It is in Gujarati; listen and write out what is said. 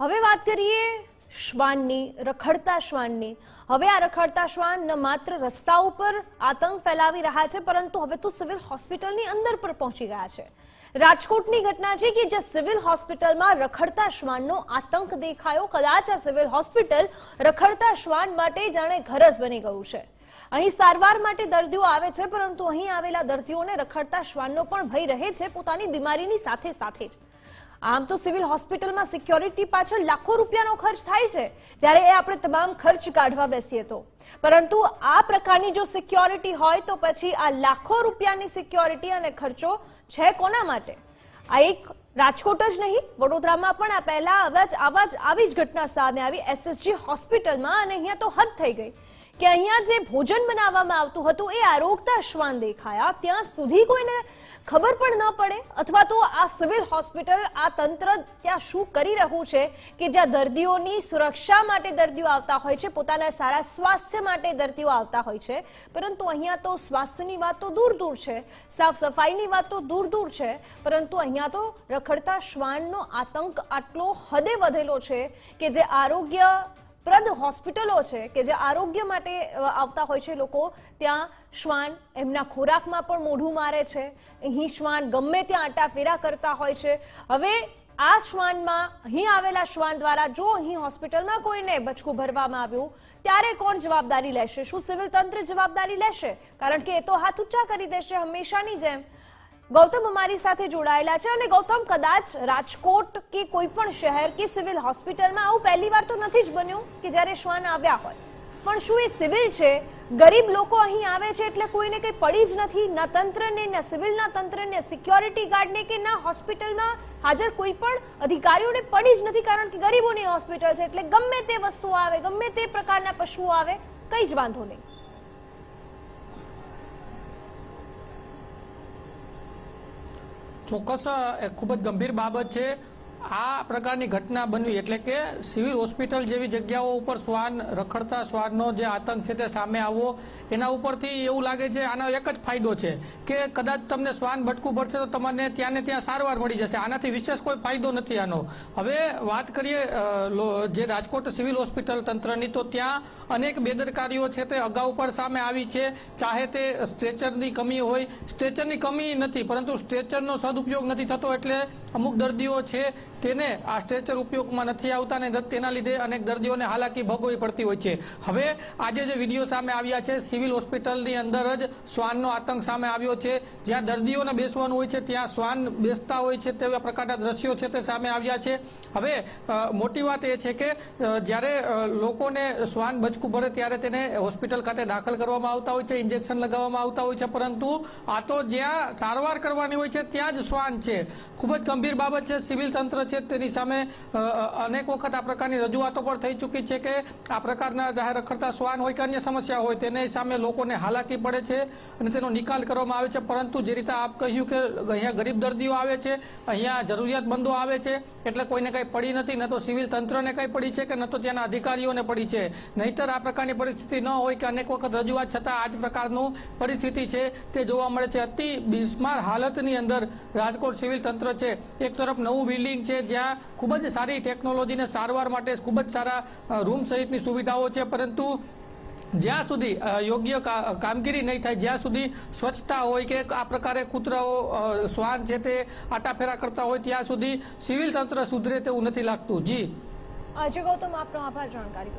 હવે વાત કરીએ શ્વાનની, રખડતા શ્વાનની. હવે આ રખડતા શ્વાન ન માત્ર રસ્તા ઉપર આતંક ફેલાવી રહ્યા છે, પરંતુ હવે તો સિવિલ હોસ્પિટલની અંદર પર પહોંચી ગયા છે. રાજકોટની ઘટના છે કે જે સિવિલ હોસ્પિટલમાં રખડતા શ્વાનનો આતંક દેખાયો. કદાચ આ સિવિલ હોસ્પિટલ રખડતા શ્વાન માટે જાણે ઘર જ બની ગયું છે. અહીં સારવાર માટે દર્દીઓ આવે છે, પરંતુ અહીં આવેલા દર્દીઓને રખડતા શ્વાનનો પણ ભય રહે છે. પોતાની બીમારીની સાથે સાથે જ. આમ તો સિવિલ હોસ્પિટલમાં સિક્યોરિટી પાછળ લાખો રૂપિયાનો ખર્ચ થાય છે, જ્યારે એ આપણે તમામ ખર્ચ કાઢવા બેસીએ તો. પરંતુ આ પ્રકારની જો સિક્યોરિટી હોય તો પછી આ લાખો રૂપિયાની સિક્યોરિટી અને ખર્ચો છે કોના માટે? આ એક રાજકોટ જ નહીં, વડોદરામાં પણ આ પહેલા આવા જ આવા જ, આવી જ ઘટના સામે આવી. એસએસજી હોસ્પિટલમાં અને અહીંયા તો હદ થઈ ગઈ. કે અહીંયા જે ભોજન બનાવવામાં આવતું હતું એ આરોગતા શ્વાન દેખાયા. ત્યાં સુધી કોઈને ખબર પણ ન પડે અથવા તો આ સિવિલ હોસ્પિટલ, આ તંત્ર ત્યાં શું કરી રહ્યું છે કે જ્યાં દર્દીઓની સુરક્ષા માટે દર્દીઓ આવતા હોય છે, પોતાના સારા સ્વાસ્થ્ય માટે દર્દીઓ આવતા હોય છે. પરંતુ અહીંયા તો સ્વાસ્થ્યની વાત તો દૂર દૂર છે સાફ સફાઈની વાત તો દૂર દૂર છે, પરંતુ અહીંયા તો રખડતા શ્વાનનો આતંક આટલો હદે વધેલો છે કે જે આરોગ્ય પ્રદ હોસ્પિટલો છે કે જે આરોગ્ય માટે આવતા હોય છે લોકો, ત્યાં શ્વાન એમના ખોરાકમાં પણ મોઢું મારે છે. અહીં શ્વાન ગમે ત્યાં આટાફેરા કરતા હોય છે. હવે આ શ્વાનમાં, અહીં આવેલા શ્વાન દ્વારા જો અહીં હોસ્પિટલમાં કોઈને બચકું ભરવામાં આવ્યું, ત્યારે કોણ જવાબદારી લેશે? શું સિવિલ તંત્ર જવાબદારી લેશે? કારણ કે એ તો હાથ ઊંચા કરી દેશે હંમેશાની જેમ. ગૌતમ અમારી સાથે જોડાયેલા છે અને ગૌતમ, કદાચ રાજકોટ કે કોઈ પણ શહેર કે સિવિલ હોસ્પિટલમાં આવું પહેલી વાર તો નથી જ બન્યું કે જ્યારે શ્વાન આવ્યા હોય. પણ શું એ સિવિલ છે? ગરીબ લોકો અહીં આવે છે એટલે કોઈને કંઈ પડી જ નથી, ના તંત્રને, ના સિવિલના તંત્રને, સિક્યોરિટી ગાર્ડને કે ના હોસ્પિટલમાં હાજર કોઈ પણ અધિકારીઓને પડી જ નથી કારણ કે ગરીબોની હોસ્પિટલ છે એટલે ગમે તે વસ્તુઓ આવે, ગમે તે પ્રકારના પશુઓ આવે, કંઈ જ વાંધો નહીં. ચોક્કસ ખૂબ જ ગંભીર બાબત છે. આ પ્રકારની ઘટના બનવી એટલે કે સિવિલ હોસ્પિટલ જેવી જગ્યાઓ ઉપર શ્વાન, રખડતા શ્વાનનો જે આતંક છે તે સામે આવવો, એના ઉપરથી એવું લાગે છે આનો એક જ ફાયદો છે કે કદાચ તમને શ્વાન ભટકું પડશે તો તમને ત્યાં ને ત્યાં સારવાર મળી જશે. આનાથી વિશેષ કોઈ ફાયદો નથી આનો. હવે વાત કરીએ જે રાજકોટ સિવિલ હોસ્પિટલ તંત્રની, તો ત્યાં અનેક બેદરકારીઓ છે તે અગાઉ પણ સામે આવી છે. ચાહે તે સ્ટ્રેચરની કમી હોય, સ્ટ્રેચરની કમી નથી, પરંતુ સ્ટ્રેચરનો સદુપયોગ નથી થતો એટલે અમુક દર્દીઓ છે તેને આ સ્ટ્રેચર ઉપયોગમાં નથી આવતા અને તેના લીધે અનેક દર્દીઓને હાલાકી ભોગવવી પડતી હોય છે. હવે આજે જે વીડિયો સામે આવ્યા છે, સિવિલ હોસ્પિટલની અંદર જ શ્વાનનો આતંક સામે આવ્યો છે. જ્યાં દર્દીઓને બેસવાનું હોય છે, ત્યાં શ્વાન બેસતા હોય છે તેવા પ્રકારના દ્રશ્યો છે તે સામે આવ્યા છે. હવે મોટી વાત એ છે કે જ્યારે લોકોને શ્વાન બચકું ભરે ત્યારે તેને હોસ્પિટલ ખાતે દાખલ કરવામાં આવતા હોય છે, ઇન્જેક્શન લગાવવામાં આવતા હોય છે, પરંતુ આ તો જ્યાં સારવાર કરવાની હોય છે, ત્યાં જ શ્વાન છે. ખૂબ જ ગંભીર બાબત છે, સિવિલ તંત્ર છે તેની સામે અનેક વખત આ પ્રકારની રજૂઆતો પણ થઈ ચૂકી છે કે આ પ્રકારના જાહેર રખડતા શ્વાન હોય કે અન્ય સમસ્યા હોય, તેની સામે લોકોને હાલાકી પડે છે અને તેનો નિકાલ કરવામાં આવે છે. પરંતુ જે રીતે આપ કહ્યું કે અહીંયા ગરીબ દર્દીઓ આવે છે, અહીંયા જરૂરિયાતમંદો આવે છે, એટલે કોઈને કંઈ પડી નથી, ન તો સિવિલ તંત્રને કંઈ પડી છે કે ન તો ત્યાંના અધિકારીઓને પડી છે. નહીતર આ પ્રકારની પરિસ્થિતિ ન હોય કે અનેક વખત રજૂઆત છતાં આ જ પ્રકારનું પરિસ્થિતિ છે, તે જોવા મળે છે. અતિ બિસ્માર હાલતની અંદર રાજકોટ સિવિલ તંત્ર છે. એક તરફ નવું બિલ્ડિંગ છે, જ્યાં ખૂબ જ સારી ટેકનોલોજીને સારવાર માટે ખૂબ જ સારા રૂમ સહિતની સુવિધાઓ છે, પરંતુ જ્યાં સુધી યોગ્ય કામગીરી નહીં થાય, જ્યાં સુધી સ્વચ્છતા હોય કે આ પ્રકારે કૂતરાઓ શ્વાન છે તે આટાફેરા કરતા હોય, ત્યાં સુધી સિવિલ તંત્ર સુધરે તેવું નથી લાગતું. જી. આજે ગૌતમ, આપનો આભાર જાણકારી